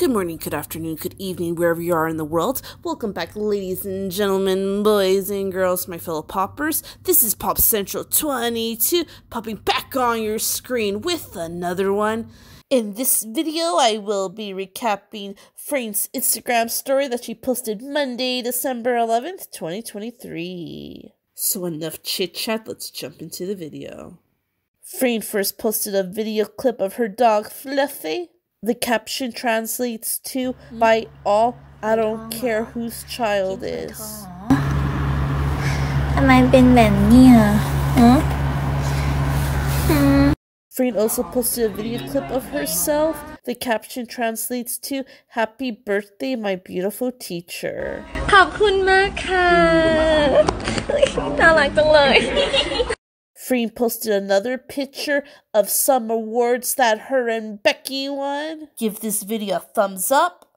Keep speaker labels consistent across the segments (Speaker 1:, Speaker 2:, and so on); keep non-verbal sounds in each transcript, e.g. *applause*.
Speaker 1: Good morning, good afternoon, good evening, wherever you are in the world. Welcome back, ladies and gentlemen, boys and girls, my fellow poppers. This is Pop Central 22, popping back on your screen with another one. In this video, I will be recapping Freen's Instagram story that she posted Monday, December 11th, 2023. So enough chit chat, let's jump into the video. Freen first posted a video clip of her dog Fluffy the caption translates to by all I don't care whose child is
Speaker 2: ทำไมเป็นแบบเนี้ยฮะ
Speaker 1: Freen also posted a video clip of herself. The caption translates to Happy birthday, my beautiful teacher.
Speaker 2: ขอบคุณมากค่ะ น่ารักจังเลย *laughs* *laughs*
Speaker 1: Freen posted another picture of some awards that her and Becky won. Give this video a thumbs up,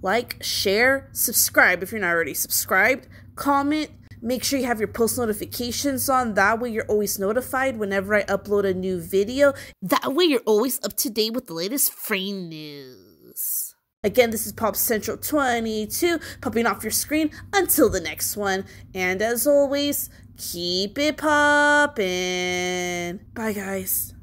Speaker 1: like, share, subscribe if you're not already subscribed, comment, make sure you have your post notifications on. That way you're always notified whenever I upload a new video. That way you're always up to date with the latest Freen news. Again, this is Pop Central 22, popping off your screen until the next one. And as always, keep it poppin'. Bye, guys.